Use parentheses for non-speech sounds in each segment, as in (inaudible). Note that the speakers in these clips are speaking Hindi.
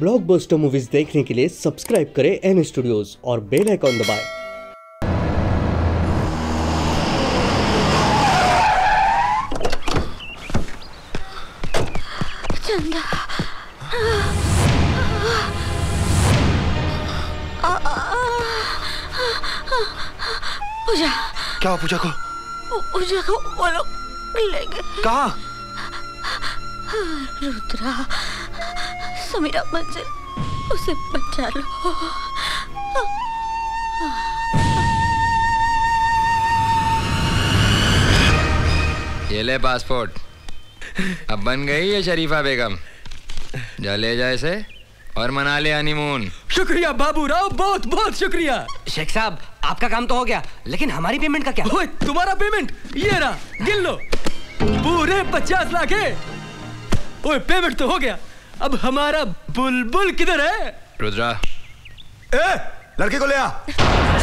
ब्लॉकबस्टर मूवीज़ देखने के लिए सब्सक्राइब करें एन स्टूडियोज और बेल आइकॉन दबाएँ। पूजा। क्या हुआ पूजा को? पूजा को वो लोग ले गए कहा? रुद्रा। समीरा मंजिल उसे बचा लो। ये ले पासपोर्ट। अब बन गई है शरीफा बेगम। जा ले जा इसे और मना ले हनीमून शुक्रिया बाबू राव बहुत बहुत शुक्रिया। शेख साहब आपका काम तो हो गया लेकिन हमारी पेमेंट का क्या? ओए तुम्हारा पेमेंट ये रहा गिन लो। पूरे पचास लाख है। ओए पेमेंट तो हो गया। अब हमारा बुलबुल किधर है? रुद्रा। ए लड़के को ले आ।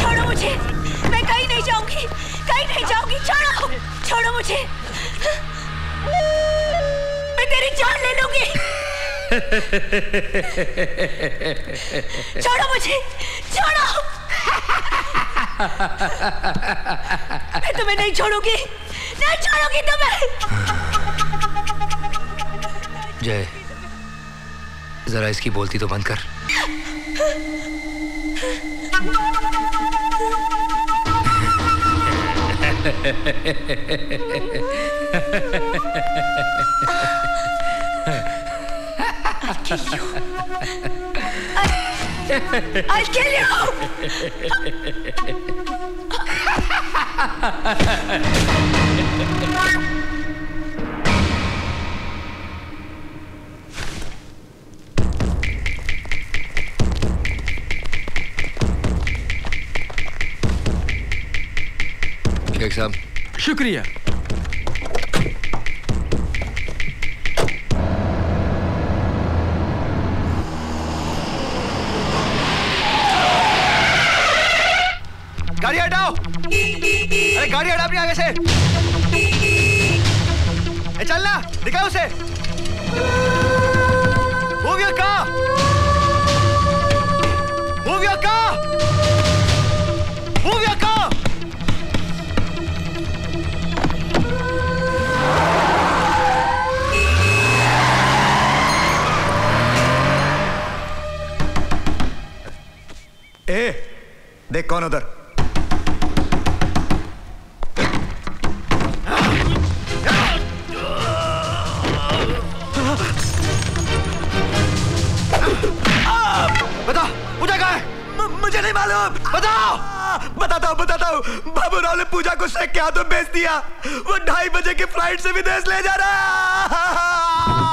छोड़ो मुझे। मैं कहीं नहीं जाऊँगी। कहीं नहीं जाऊँगी। छोड़ो। छोड़ो मुझे। मैं तेरी जान ले लूँगी। छोड़ो मुझे। छोड़ो। मैं तुम्हें नहीं छोड़ूँगी। नहीं छोड़ूँगी तुम्हें। जय। जरा इसकी बोलती तो बंद कर I'll kill you! (laughs) शेख साहब। शुक्रिया। गाड़ी हटाओ। अरे गाड़ी हटा अपने आगे से। ए, चल ना उसे। देख कौन उधर? बताओ पूजा कहाँ है? मुझे नहीं मालूम। बताओ। बताता हूँ बताता हूँ। बाबू राव ने पूजा को शेख के हाथों बेच दिया। वो ढाई बजे की फ़्लाइट से विदेश ले जा रहा लटका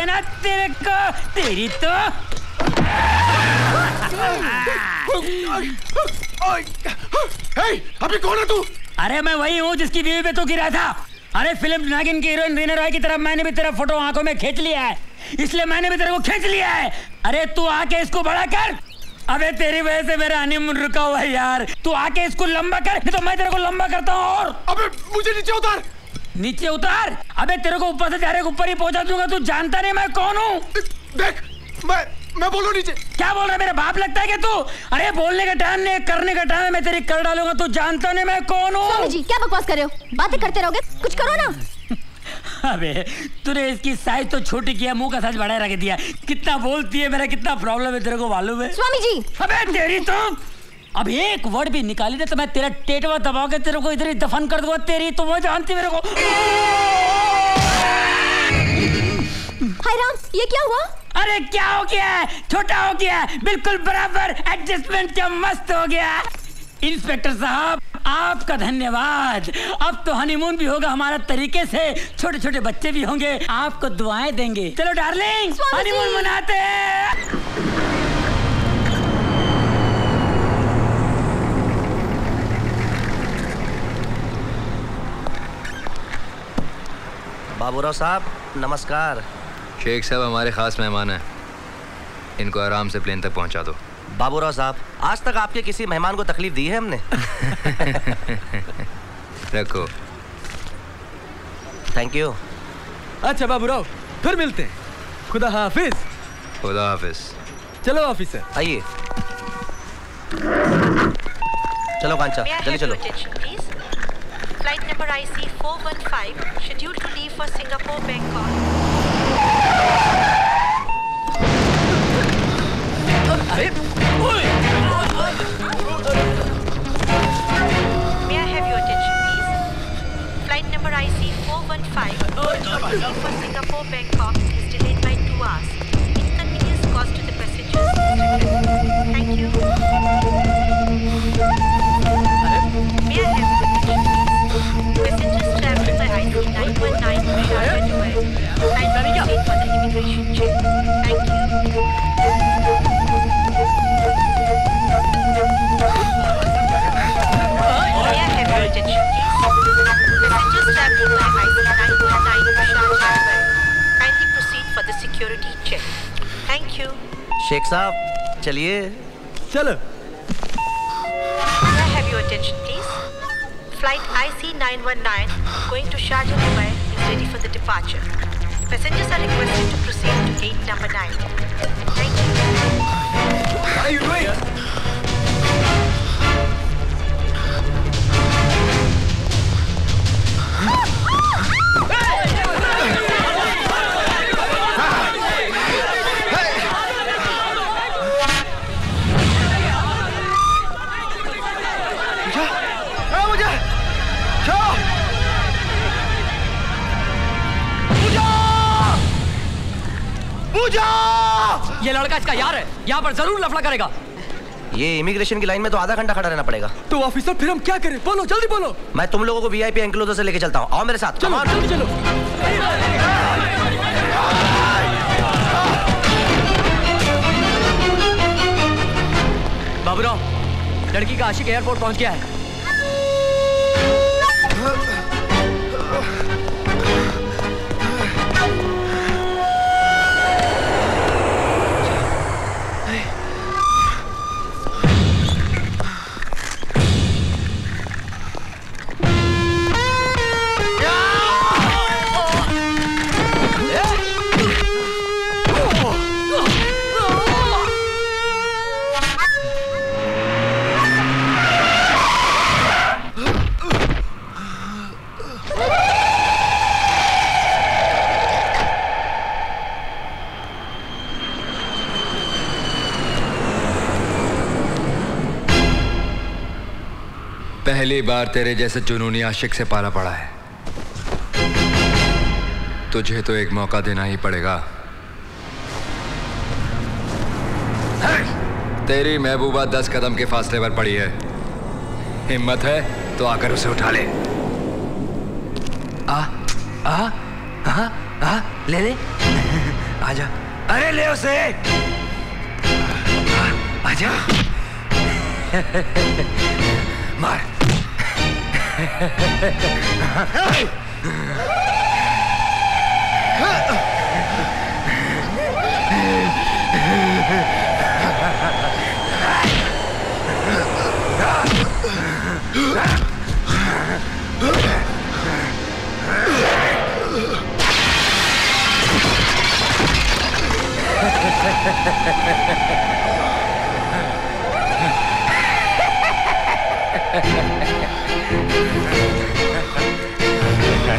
दिए ना तेरे को तेरी तो। अभी कौन है तू? अरे मैं वही हूँ जिसकी बीवी पे तू गिरा था। अरे फ़िल्म नागिन की हीरोइन रीना रॉय की तरफ़ मैंने भी तेरा फ़ोटो आँखों में खींच लिया है। इसलिए मैंने भी तेरे को खींच लिया है। अरे तू आके इसको बड़ा कर। अबे तेरी वजह से मेरा हनीमून रुका हुआ है यार। तू आके इसको लंबा कर नहीं तो मैं तेरे को लंबा करता हूँ और। अबे मुझे नीचे उतार। नीचे उतार। अबे तेरे को ऊपर से डायरेक्ट ऊपर ही पहुँचा दूँगा तू जानता नहीं मैं कौन हूँ। देख मैं मैं बोलूँ नीचे। क्या बोल रहा है मेरा बाप लगता है कि तू? अरे बोलने का टाइम नहीं करने का टाइम है मैं तेरी कर डालूँगा तू जानता नहीं मैं कौन हूँ। जी क्या बकवास कर रहे हो? बातें करते रहोगे? कुछ करो ना। (laughs) अबे तूने इसकी साइज़ तो छोटी किया मुँह का साइज़ बढ़ा रख दिया। कितना बोलती है मेरा कितना प्रॉब्लम है तेरे को मालूम है? स्वामी जी। अबे तेरी तो अब एक वर्ड भी निकाली ना तो मैं तेरा टेटवा दबा के तेरे को इधर ही दफन कर दूँगा तेरी तो वो जानती मेरे को। हाय राम ये क्या हुआ? अरे क्या हो गया है? छोटा हो गया है, बिल्कुल बराबर एडजस्टमेंट क्या मस्त हो गया इंस्पेक्टर साहब आपका धन्यवाद। अब तो हनीमून भी होगा हमारा तरीके से छोटे छोटे बच्चे भी होंगे आपको दुआएँ देंगे। चलो डार्लिंग हनीमून मनाते हैं। बाबूराव साहब नमस्कार। शेख साहब हमारे खास मेहमान हैं। इनको आराम से प्लेन तक पहुँचा दो। बाबूराव साहब आज तक आपके किसी मेहमान को तकलीफ़ दी है हमने? (laughs) रखो। थैंक यू अच्छा बाबूराव फिर मिलते हैं। खुदा हाफिज। खुदा हाफिज। चलो ऑफिसर आइए। चलो कांचा जल्दी चलो। please? Flight number IC 415, scheduled to leave for Singapore, Bangkok. May I have your attention, please? Flight number IC 415, scheduled to leave for Singapore, Bangkok, for the security check. Thank you. Sheikh साहब चलिए चलो May I have your attention, please? Flight IC 919 going to Sharjah, Dubai is ready for the departure. Passengers are requested to proceed to gate number 9. Thank you. What are you doing? लड़का इसका यार है। यहाँ पर ज़रूर लफड़ा करेगा। ये इमिग्रेशन की लाइन में तो आधा घंटा खड़ा रहना पड़ेगा। तो ऑफिसर फिर हम क्या करें? बोलो जल्दी बोलो। मैं तुम लोगों को वीआईपी एंक्लोजर से लेके चलता हूँ। आओ मेरे साथ। चलो. जल्दी चलो। बाबूराव लड़की का आशिक एयरपोर्ट पहुँच गया है। पहली बार तेरे जैसे जुनूनी आशिक से पाला पड़ा है। तुझे तो एक मौका देना ही पड़ेगा। तेरी महबूबा दस कदम के फासले पर पड़ी है। हिम्मत है तो आकर उसे उठा ले। आ आ आ आ ले ले। (laughs) आजा अरे ले उसे। आ, आजा (laughs) मार। Ha ha ha ha!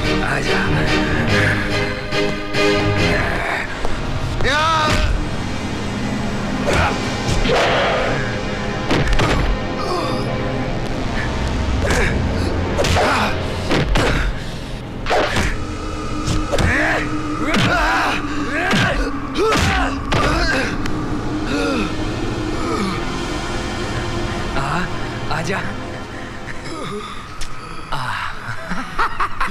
आजा आ,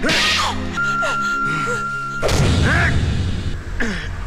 Kill him, Chandu! Kill him! Hit him, Chandu! Hit him! Don't leave him! Kill him! छोड़ना नहीं! छोड़ना नहीं इसे, चंदू! छोड़ना नहीं! Hit him! Don't spare him! मारो इसे!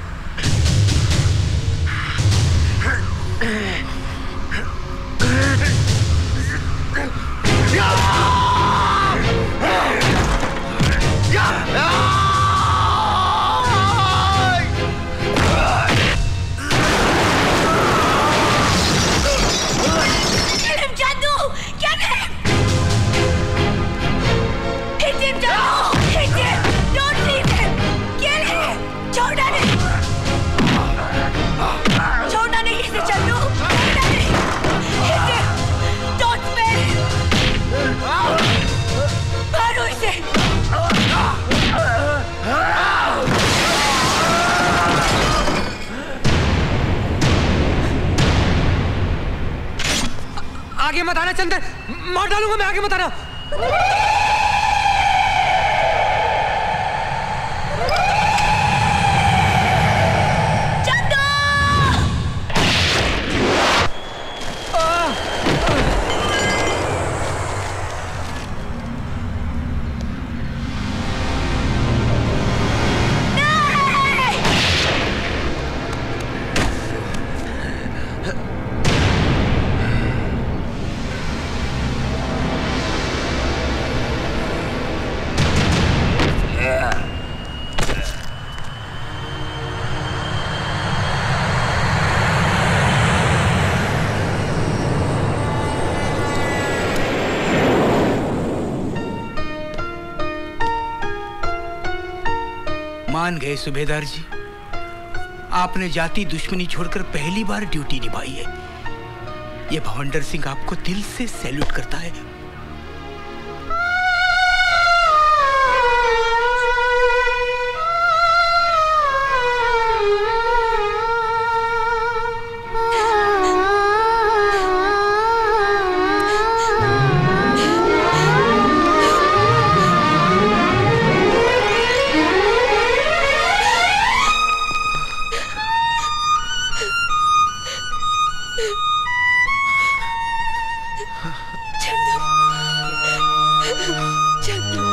आगे मत आना चंदर मार डालूँगा मैं आगे मत आना। मान गए सुबेदार जी। आपने जाति दुश्मनी छोड़कर पहली बार ड्यूटी निभाई है। ये भवंडर सिंह आपको दिल से सैल्यूट करता है। 真的？